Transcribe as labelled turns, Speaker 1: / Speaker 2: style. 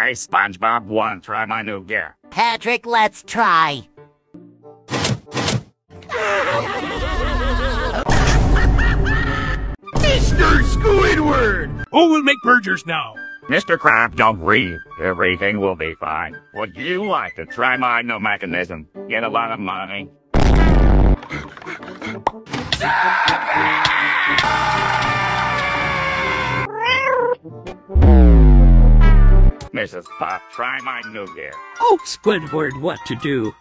Speaker 1: Hey, SpongeBob, wanna try my new gear?
Speaker 2: Patrick, let's try.
Speaker 3: Mr. Squidward! Oh, we'll make burgers now.
Speaker 1: Mr. Krab, don't worry. Everything will be fine. Would you like to try my new mechanism? Get a lot of money. Mrs. Puff, try my new gear.
Speaker 4: Oh, Squidward, what to do?